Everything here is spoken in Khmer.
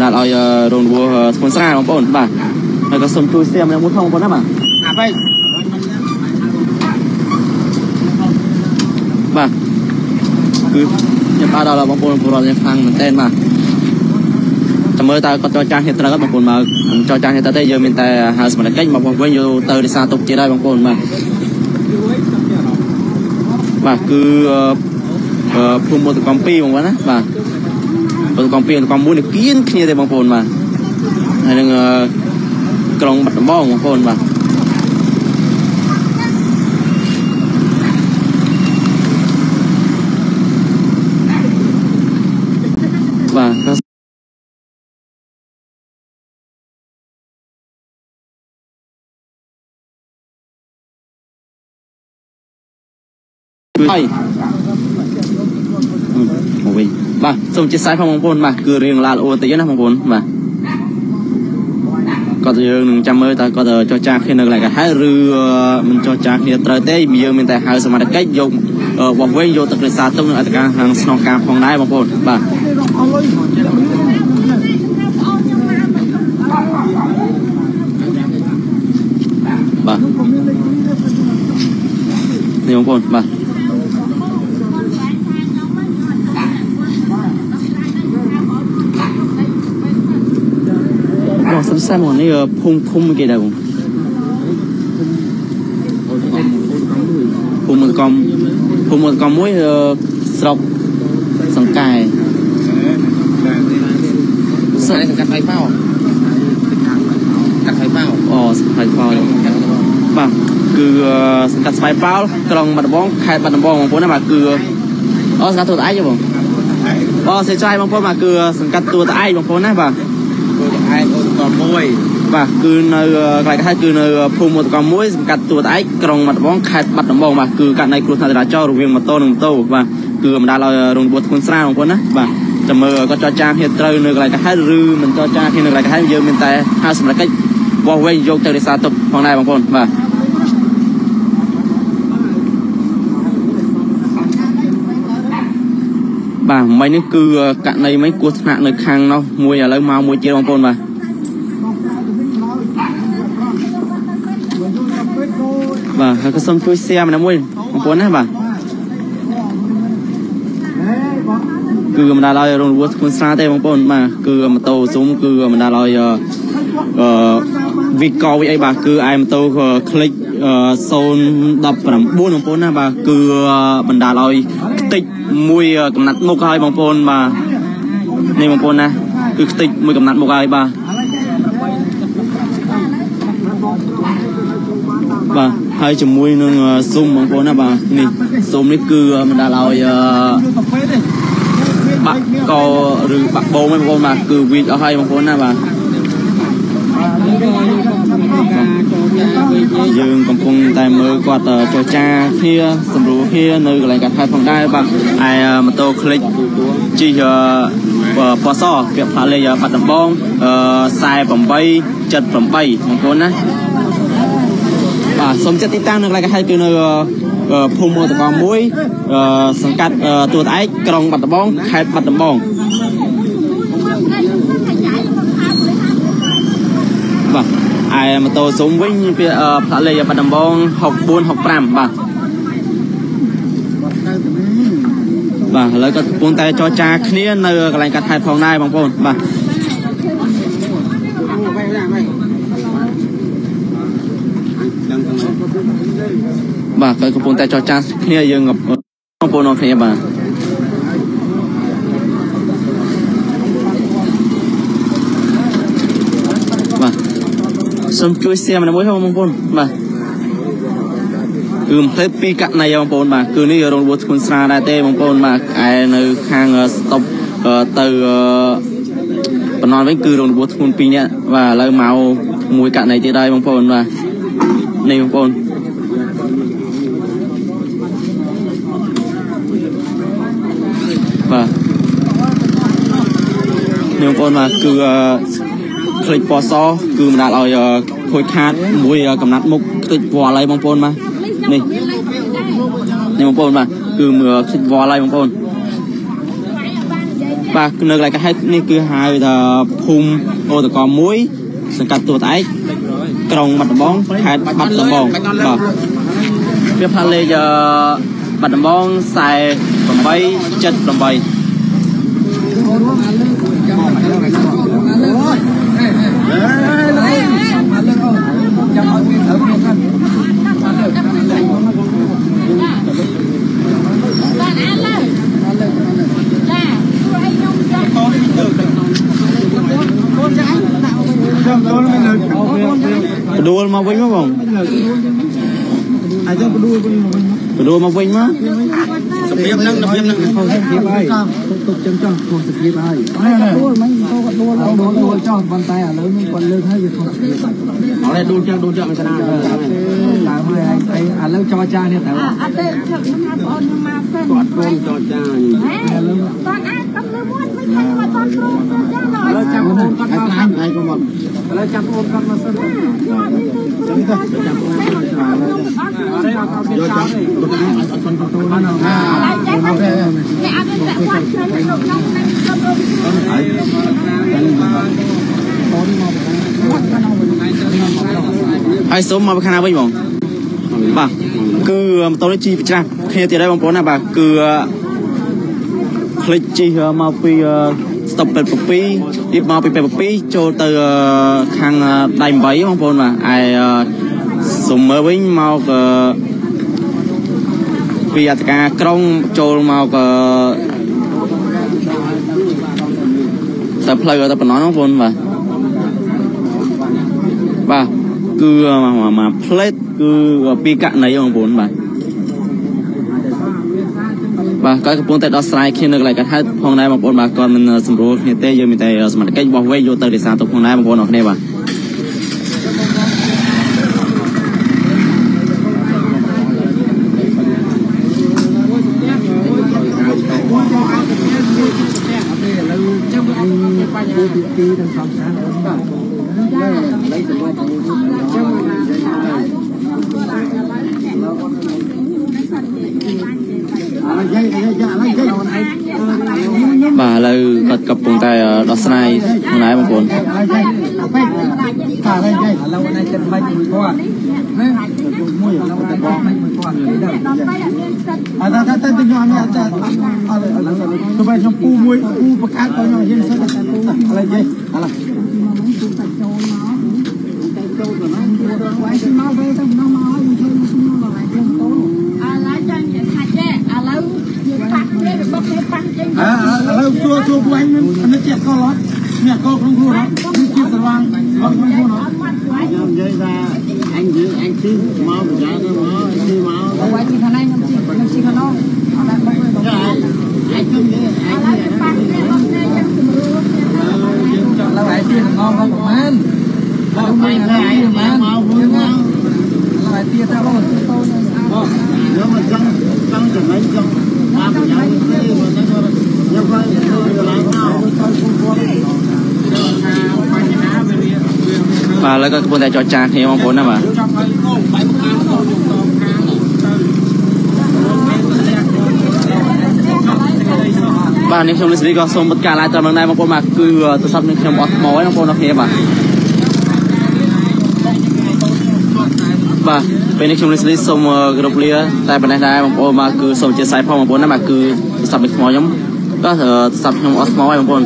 ដាក់ឲ្យរោងរបួសធ្ងន់ស្រាលបងប្អូនបាទហើយក៏សូមជួយសៀមមួយផងបងប្អូនណាបាទអាបែបាទគឺខ្ញុំបាទដល់បងប្អូនពលរដ្ឋយ៉ាងខ្លាំងមែនទែនបាទតែមើលតើគាត់ចរចាគ្នាត្រូវបងប្អូនមកចរចាគ្នាទៅទេយើងមានតែហៅសមត្ថកិច្ចមកវិញយកទៅរិសាទុកទៀតហើយបងប្អូនបាទបាទគឺភូមិមតកំ2បងប្អូនណាបាទ មតកំ2កំ1នេះគៀនគ្នាទេបងប្អូនបាទហើយនឹងក្រុងបាត់ដំបងបងប្អូនបាទបាទហើយ មកវិញបាទសូមជាសាយផងបងប្អូនបាទគឺរឿងឡាលអូតិចណាបងប្អូនបាទគាត់យើងនឹងចាំមើលតើគាត់ចរចាគ្នានៅកន្លែងកាហៅឬមិនចរចាគ្នាត្រូវទេយើងមានតែហៅសមាជិកយកបោះវិញយកទៅក្រសាទុកនៅអធិការខាងស្នងការផងដែរបងប្អូនបាទបាទនេះបងប្អូនបាទបង សិនសិនមកនេះភូមិឃុំគេដែរបងភូមិកំភូមិកំមួយស្រុកសង្កែស្រុកសង្កាត់ໄບប៉ោកាត់ໄບប៉ោអូស្បៃប៉ោបាទគឺសង្កាត់ស្បៃប៉ោក្រុងបាត់ដំបងខេត្តបាត់ដំបងបងប្អូនណាបាទគឺអូសង្កាត់ទូតឯកទេបងអូសេចក្ដីបងប្អូនបាទគឺសង្កាត់ទូតឯកបងប្អូនណាបាទទូត ឯកអូតកមួយបាទគឺនៅកន្លែងហៅគឺនៅភូមិមតកំមួយសង្កាត់ទួតឯកក្រុងបាត់ដំបងខេត្តបាត់ដំបងបាទគឺកាត់នៃគ្រោះថ្នាក់ចរាចរណ៍រវាងម៉ូតូនិងម៉ូតូបាទគឺបណ្ដាលឲ្យរងរបួសធ្ងន់ស្រាលបងប្អូនណាបាទចាំមើលគាត់ចរចាគ្នាត្រូវនៅកន្លែងហៅឬមិនចរចាគ្នានៅកន្លែងហៅយើងមានតែហៅសម្រាប់កិច្ចបោះវិញយកទៅរក្សាទុកផងដែរបងប្អូនបាទបាទមិញនេះគឺករណីមិញគោះថ្នាក់នៅខាងនោះមួយឥឡូវមកមួយទៀតបងប្អូនបាទ បាទហើយក៏សូមជួយ share ម្នាក់មួយបងប្អូនណាបាទគឺមិនដាល់ឲ្យរងរបួសធ្ងន់ស្រាលទេបងប្អូនបាទគឺម៉ូតូស៊ុំគឺមិនដាល់ឲ្យអឺវីកវីអីបាទគឺឯម៉ូតូคลิก019បងប្អូនណាបាទគឺបណ្ដាលឲ្យខ្ទេចមួយកំណាត់មុខហើយបងប្អូនបាទនេះបងប្អូនណាគឺខ្ទេចមួយកំណាត់មុខហើយបាទបាទ ហើយជាមួយនឹងស៊ុំបងប្អូនណាបាទនេះស៊ុំនេះគឺមិនដាល់ឲ្យបាក់កឬបាក់បងបងប្អូនបាទគឺវីចអស់ហើយបងប្អូនណាបាទយើងកំពុងតែមើលគាត់ចរចាគ្នាសម្រួលគ្នានៅកន្លែងកាត់ខែផងដែរបាទឯម៉ូតូคลิกជិះពណ៌សពាក់ផ្លាកលេខបាត់ដំបង48 78បងប្អូនណា បាទសូមចិត្តទីតាំងនៅកន្លែងកាត់ខែគឺនៅភូមិមោតកមួយសង្កាត់ទួតឯកក្រុងបាត់ដំបងខេត្តបាត់ដំបងបាទឯម៉ូតូស៊ុំវិញវាផ្លាកលេខបាត់ដំបង64 65បាទបាទឥឡូវក៏កំពុងតែចរចាគ្នានៅកន្លែងកាត់ខេត្តផងដែរបងប្អូនបាទ បាទក៏កំពុងតែចរចាគ្នាយើងបងប្អូនអរគ្នាបាទសូមជួយ share ម្នាក់មួយបងប្អូនបាទគឺផ្លេតពីករណីបងប្អូនបាទគឺនេះរងរបួសធ្ងន់ស្រាលដែរទេបងប្អូនបាទឯនៅខាងស្តុបទៅបណ្ណវិញគឺរងរបួសធ្ងន់2នាក់បាទឥឡូវមកមួយករណីទៀតហើយបងប្អូនបាទនេះបងប្អូន បាទនេះបងប្អូនបាទគឺคลิกពណ៌សគឺមិនដាល់ឲ្យខូចខាតមួយកំណាត់មុខคลิกវល់ហើយបងប្អូនបាទនេះនេះបងប្អូនបាទគឺមើលคลิกវល់ហើយបងប្អូន បាទនៅកន្លែងកាហេតុនេះគឺហៅថាភូមិអូតកមួយសង្កាត់ទួតឯកក្រុងបាត់ដំបងខេត្តបាត់ដំបងបាទវាផ្លាកលេខបាត់ដំបង48 78 បដួលមកវិញមកបងអាចទៅបដួលវិញមកវិញបដួលមកវិញមក សភាពហ្នឹងសភាពហ្នឹងសភាពហើយទុកចឹងចោះខុសសភាពហើយដួលមិនទៅក៏ដួលដួលដួលចោះប៉ុន្តែឥឡូវនេះគាត់លើកហើយវាខុសសភាពអត់ទេដួលចឹងដួលចឹងមិនស្នាទៅឡើងហើយហើយឥឡូវចរចានេះទៅអត់ទេឈឹកណាបងខ្ញុំមកសិនគាត់ព្រមចរចាហេតនអាចកំលើមួយមិនឃើញមកតនព្រមទៅចាដល់ឥឡូវចា ប់ខ្លួនគាត់មកខ្លាញ់ហើយក៏មកឥឡូវចាប់ខ្លួនគាត់មកសិនចឹងទៅចាប់ខ្លួនគាត់ឆ្លាតហើយអត់អត់មានចោលទេអត់គាត់កូនណាអូខេ អ្នកអត់តែគាត់ជិះទៅក្នុងនឹងកំលើ ហើយសូមមកពីខាងណាវិញបងបាទគឺម៉ូតូនេះជីច្រាស់គ្នាទៀតហើយបងប្អូនណាបាទគឺคลิกជីមកពី ស្តុបពេទ្យ7រៀបមកពីពេទ្យ7ចូលទៅខាងដៃ8បងប្អូនបាទឯសុំមើលវិញមកពីអត្តការក្រុងចូលមកទៅផ្លូវទៅប៉ុណ្ណោះបងប្អូនបាទបាទគឺមកផ្លេតគឺពីករណីបងប្អូនបាទ បាទគាត់កំពុងតែដោះស្រាយគ្នានៅកន្លែងកាត់ហេតុផងដែរបងប្អូនបាទគាត់មិនសម្រួលគ្នាទេយើងមានតែសមត្ថកិច្ចរបស់វិញយកទៅរក្សាទុកផងដែរបងប្អូនអរគ្នាបាទពីពីទាំងសំសាន បាទឥឡូវគាត់កំពុងតែដោះស្រាយខ្លួនឯងបងប្អូនឥឡូវនេះចិត្តបាច់មួយគាត់ណាមួយឥឡូវតែបងមួយគាត់នេះដែរអត់តែតែទៅញ៉ាំនេះអត់តែឥឡូវទៅបែរខ្ញុំពូមួយពូបង្កើតទៅញ៉ាំហ៊ានសិនតែពូឥឡូវយេឥឡូវចូលទៅណាវាយទៅមកវិញទៅមកមកឲ្យជួយមកមកឡើងខ្ញុំតូន ឥឡូវចាំនិយាយថាចេះឥឡូវយើង ប៉ាក់លេរបស់គេប៉ាក់ចេញអើឥឡូវសួរសួរពួកឯងមានចេះកលអត់អ្នកកលក្នុងខ្លួនអត់គឺជាស្រវាំងរបស់ក្នុងខ្លួនអត់ខ្ញុំនិយាយថាអញយើងអញជិះមកប្រយ័ត្នទៅមកជិះមកបងឯងជិះខាងណាខ្ញុំជិះខ្ញុំជិះខាងនោះអត់ដែរបងអញជិះយើងអញឥឡូវប៉ាក់លេរបស់គេយ៉ាងស្រួលយើងចង់ឡើងឯងជិះងងប្រហែលបងឯងឯង បាទឥឡូវគាត់កំពុងតែចរចាគ្នាបងប្អូនណាបាទចង់ឲ្យគោបែបខាងទៅទៅខាងបាទនេះខ្ញុំលីស្រីក៏សូមបិទការឡាយត្រឹមនឹងដែរបងប្អូនបាទគឺទូរស័ព្ទនេះខ្ញុំអត់ថ្មហើយបងប្អូនអរគ្នាបាទបាទពេលនេះខ្ញុំលីស្រីសូមគោរពលាតែប៉ុណ្ណេះដែរបងប្អូនបាទគឺសូមអធិស្ឋានផងបងប្អូនណាបាទគឺទូរស័ព្ទនេះថ្មខ្ញុំក៏ទូរស័ព្ទខ្ញុំអត់ថ្មហើយបងប្អូន